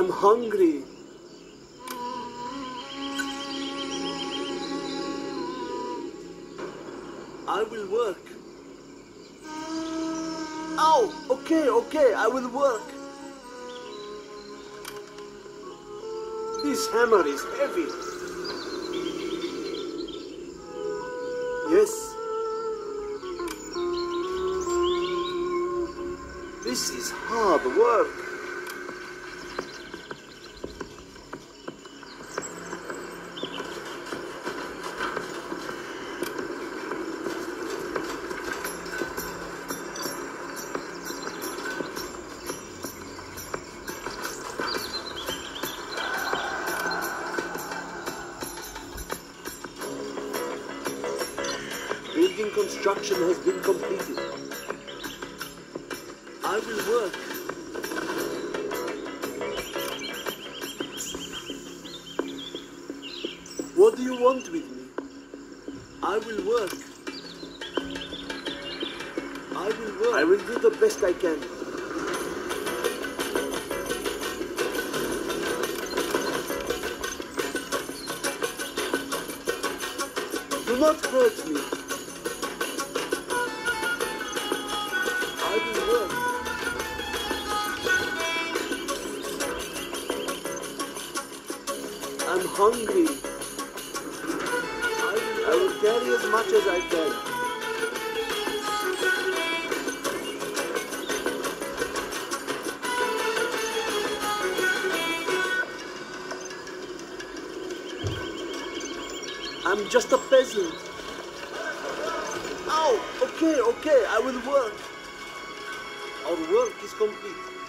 I'm hungry. I will work. Oh, okay, okay, I will work. This hammer is heavy. Construction has been completed. I will work. What do you want with me? I will work. I will work. I will do the best I can. Do not hurt me. Hungry. I I will carry as much as I can. I'm just a peasant. Oh, okay, okay, I will work. Our work is complete.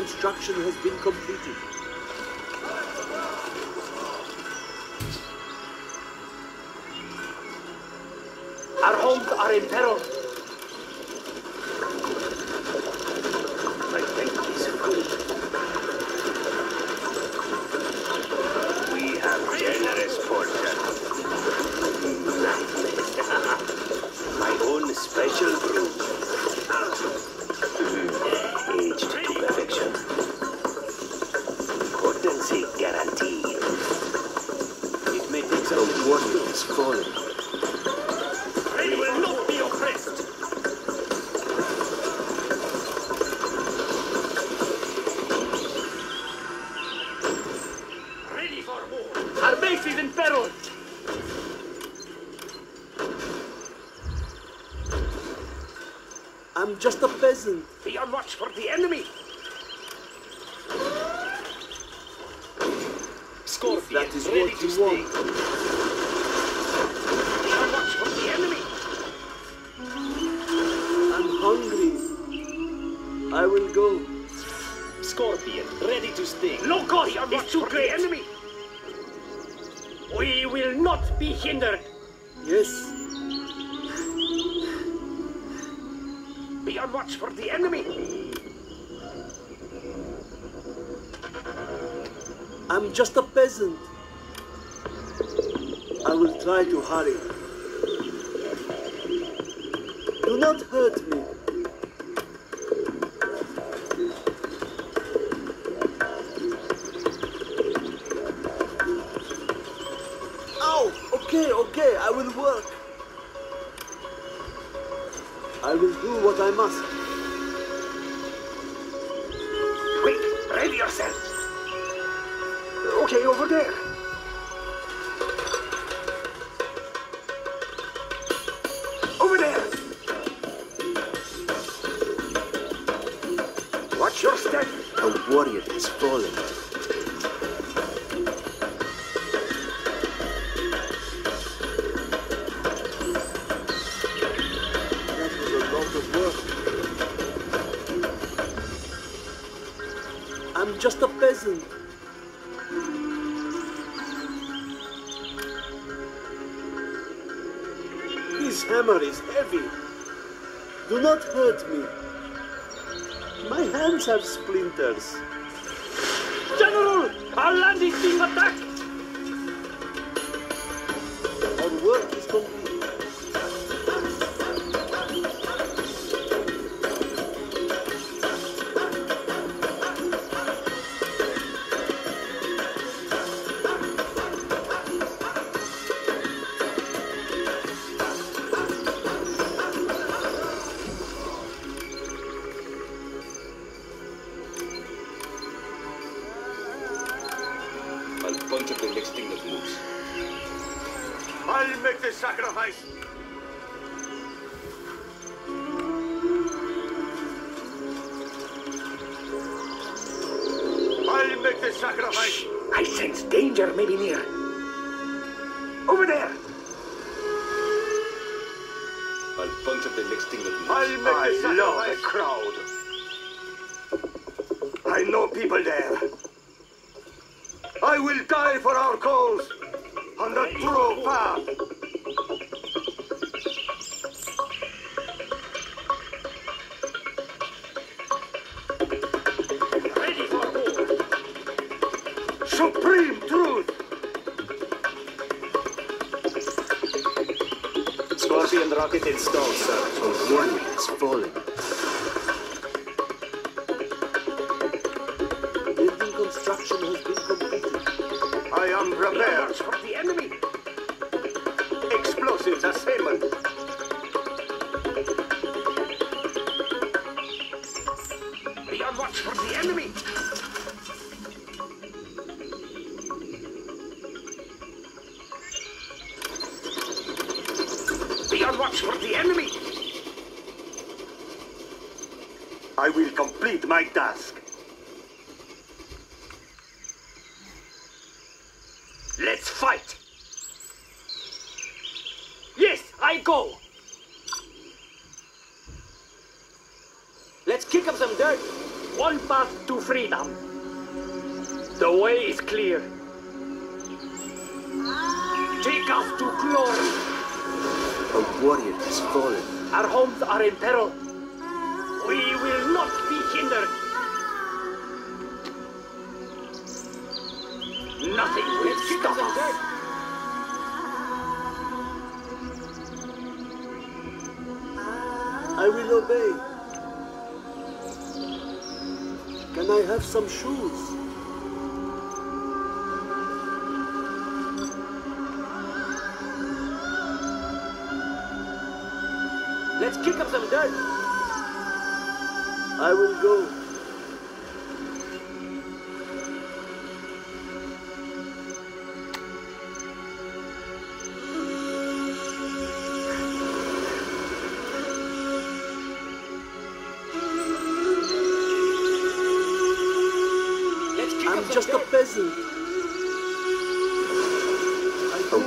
Construction has been completed. Our homes are in peril. The water is falling. We will not be oppressed. Ready for war. Our base is in peril. I'm just a peasant. Be on watch for the enemy. Scorpion, That is what you sting. want. Ready to sting. No God, it's too great. enemy. We will not be hindered. Yes. Be on watch for the enemy. I'm just a peasant. I will try to hurry. Do not hurt me. Your. A warrior has fallen. I'm just a peasant. This hammer is heavy. Do not hurt me. Hands have splinters. General, our landing team being punch next thing that moves. I'll make the sacrifice. I'll make the sacrifice. I sense danger may be near. Over there. I'll punch up the next thing that moves. I'll make the sacrifice. love the crowd. I know people there. I will die for our cause on the true path. Ready for war. Supreme truth. Scorpion rocket installed, sir. Our warrior is falling. Watch for the enemy. Explosives assembled. Be on watch for the enemy. Be on watch for the enemy. I will complete my task. Let's fight. Yes, I go. Let's kick up some dirt. One path to freedom. The way is clear. Take us to glory. A warrior has fallen. Our homes are in peril. We will not be hindered. Nothing will stop us. I will obey. Can I have some shoes? Let's kick up some dirt. I will go.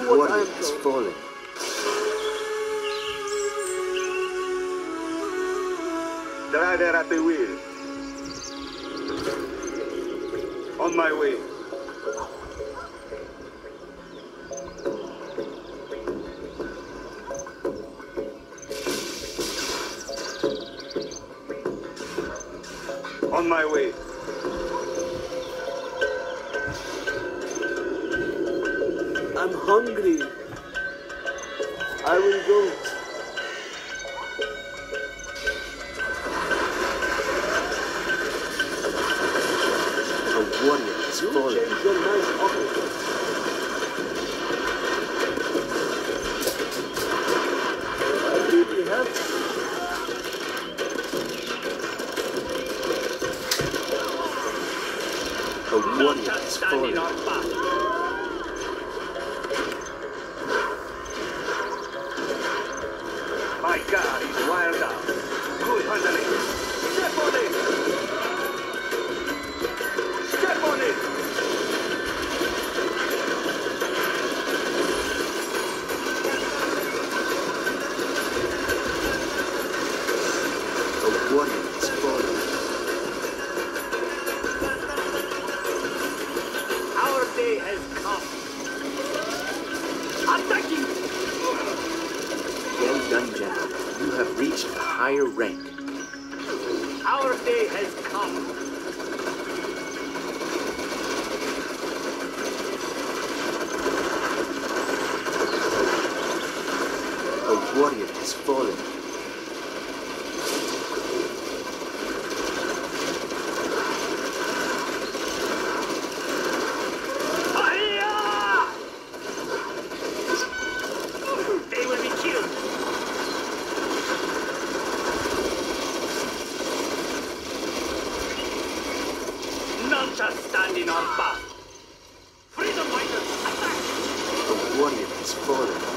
Warrior has fallen. Driver at the wheel. On my way. Hungry. I will go. A warrior has You. Higher rank. Our day has come. A warrior has fallen. Fire! They will be killed. None shall stand in our path. Freedom fighters, attack! The warrior has fallen.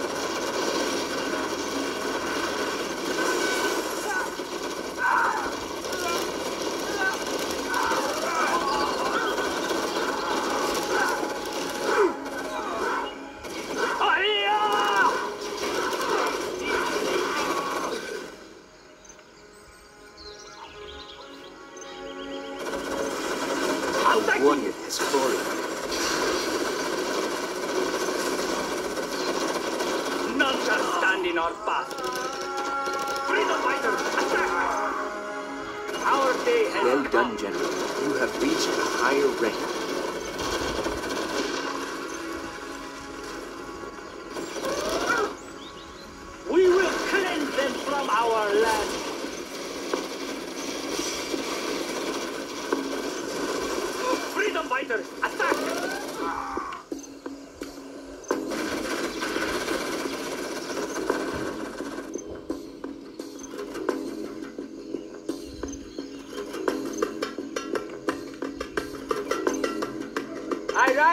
A warrior has fallen. None shall stand in our path. Fighters, attack! Our day has Well done, General. You have reached a higher rank.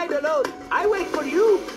I. I wait for you.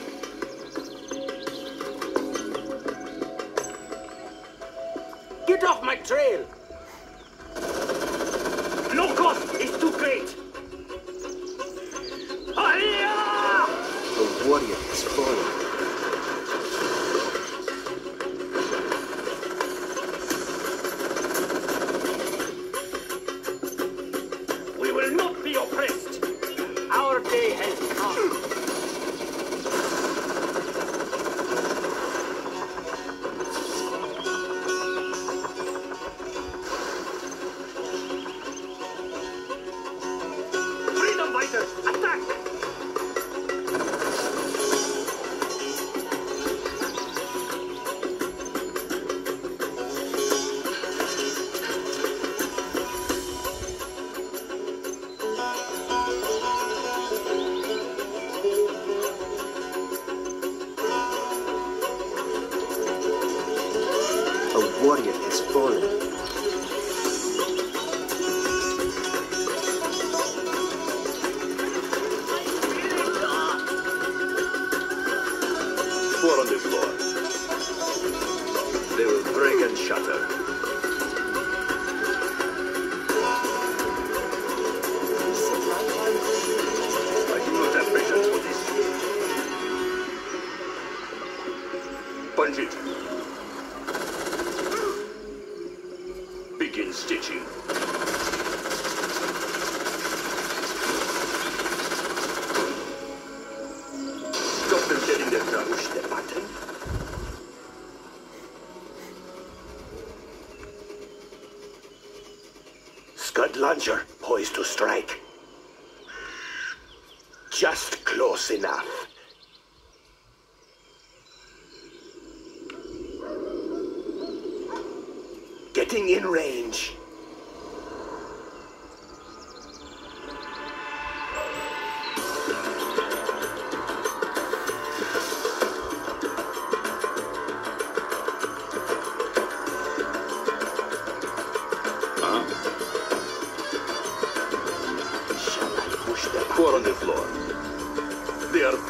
Just close enough. Getting in range.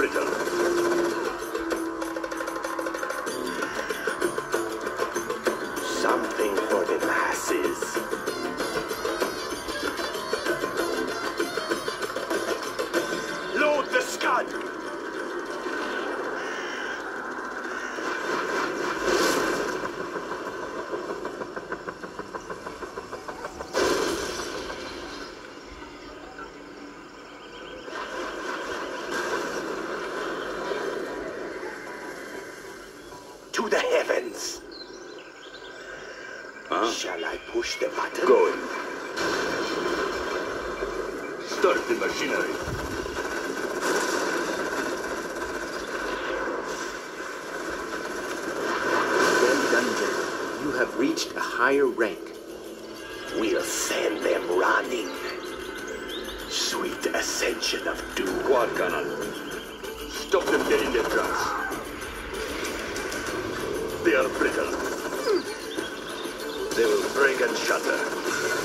They To the heavens! Shall I push the button? Going. Start the machinery. Well done, General. You have reached a higher rank. We'll send them running. Sweet ascension of doom. Quad cannon. Stop them dead in their tracks. They are brittle. They will break and shatter.